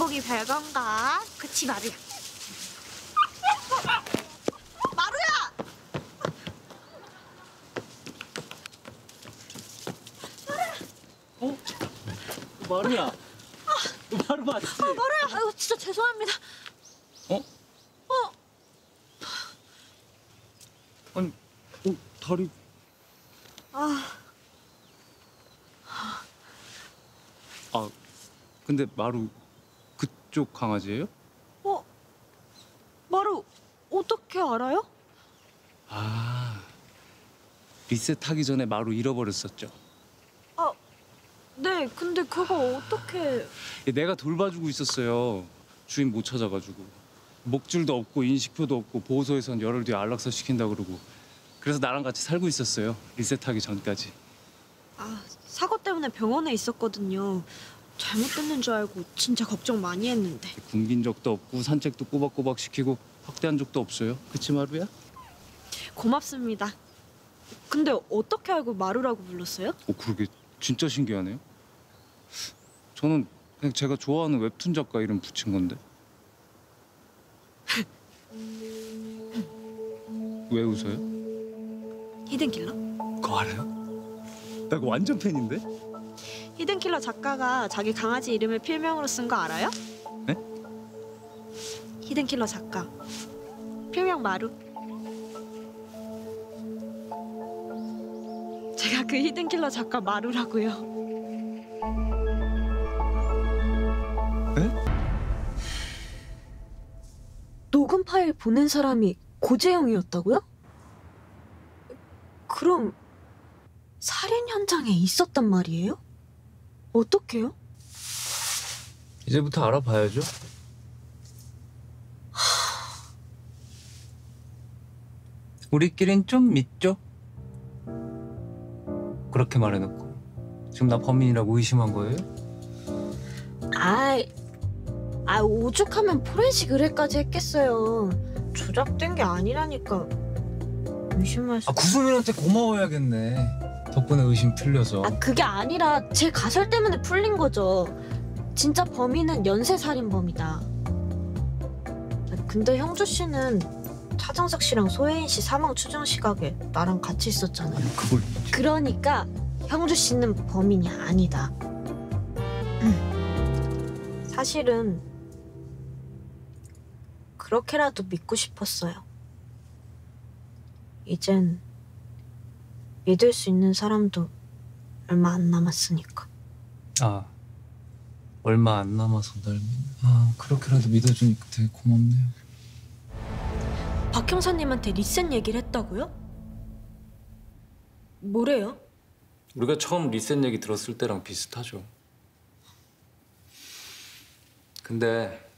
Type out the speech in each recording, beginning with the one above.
목이 별건가? 그치 마루야. 마루야! 어? 마루야. 마루 맞지? 마루야, 아이고 진짜 죄송합니다. 어? 어? 아니, 어, 다리. 아, 아, 근데 마루 그쪽 강아지예요? 어? 마루 어떻게 알아요? 아, 리셋하기 전에 마루 잃어버렸었죠. 아, 네. 근데 그거 어떻게? 내가 돌봐주고 있었어요. 주인 못 찾아가지고 목줄도 없고 인식표도 없고 보호소에선 열흘 뒤에 안락사 시킨다 그러고 그래서 나랑 같이 살고 있었어요. 리셋하기 전까지. 아, 사고 때문에 병원에 있었거든요. 잘못됐는 줄 알고 진짜 걱정 많이 했는데. 굶긴 적도 없고 산책도 꼬박꼬박 시키고 학대한 적도 없어요. 그치 마루야? 고맙습니다. 근데 어떻게 알고 마루라고 불렀어요? 어 그러게 진짜 신기하네요. 저는 그냥 제가 좋아하는 웹툰 작가 이름 붙인 건데. 왜 웃어요? Hidden Killer? 그거 알아요? 나 이거 완전 팬인데? Hidden Killer 작가가 자기 강아지 이름을 필명으로 쓴 거 알아요? 네? Hidden Killer 작가. 필명 마루. 제가 그 Hidden Killer 작가 마루라고요. 네? 녹음 파일 보낸 사람이 고재영이었다고요? 그럼 살인 현장에 있었단 말이에요? 어떻게요? 이제부터 알아봐야죠. 우리끼린 좀 믿죠? 그렇게 말해놓고 지금 나 범인이라고 의심한 거예요? 아이, 아 오죽하면 포렌식 의뢰까지 했겠어요. 조작된 게 아니라니까. 의심할 수. 아 구수민한테 고마워야겠네. 덕분에 의심 풀려서. 아 그게 아니라 제 가설 때문에 풀린 거죠. 진짜 범인은 연쇄 살인범이다. 아, 근데 형주 씨는 차정석 씨랑 소혜인 씨 사망 추정 시각에 나랑 같이 있었잖아요. 그걸 그러니까 형주 씨는 범인이 아니다. 사실은 그렇게라도 믿고 싶었어요. 이젠 믿을 수 있는 사람도 얼마 안 남았으니까. 아 얼마 안 남아서 날 믿. 아 그렇게라도 믿어주니까 되게 고맙네요. 박 형사님한테 리셋 얘기를 했다고요? 뭐래요? 우리가 처음 리셋 얘기 들었을 때랑 비슷하죠. 근데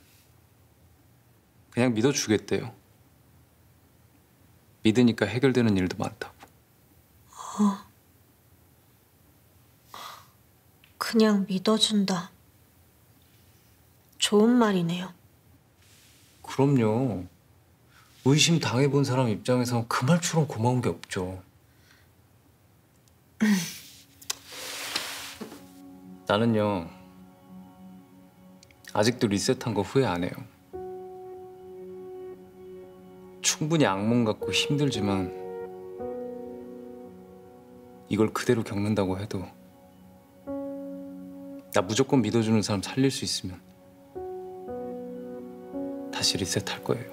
그냥 믿어주겠대요. 믿으니까 해결되는 일도 많다고. 그냥 믿어준다. 좋은 말이네요. 그럼요. 의심 당해본 사람 입장에선 그 말처럼 고마운 게 없죠. 나는요. 아직도 리셋한 거 후회 안 해요. 충분히 악몽 같고 힘들지만 이걸 그대로 겪는다고 해도 나 무조건 믿어주는 사람 살릴 수 있으면 다시 리셋할 거예요.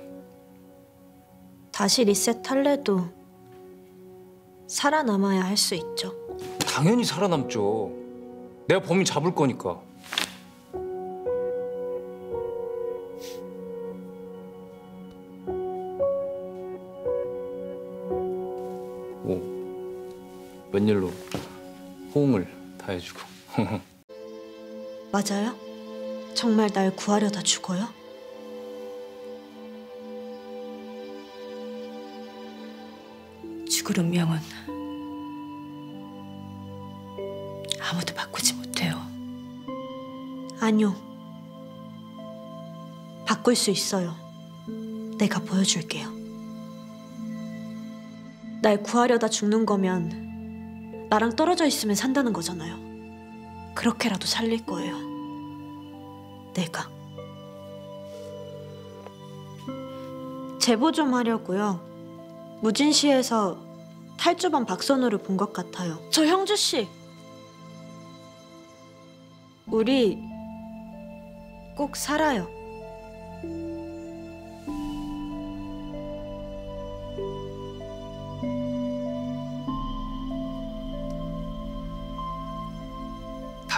다시 리셋할래도 살아남아야 할 수 있죠. 당연히 살아남죠. 내가 범인 잡을 거니까. 웬일로 호응을 다 해주고. 맞아요? 정말 날 구하려다 죽어요? 죽을 운명은 아무도 바꾸지 못해요. 아니요. 바꿀 수 있어요. 내가 보여줄게요. 날 구하려다 죽는 거면 나랑 떨어져 있으면 산다는 거잖아요. 그렇게라도 살릴 거예요. 내가. 제보 좀 하려고요. 무진시에서 탈주반 박선호를 본 것 같아요. 저 형주 씨. 우리 꼭 살아요.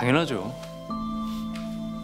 당연하죠.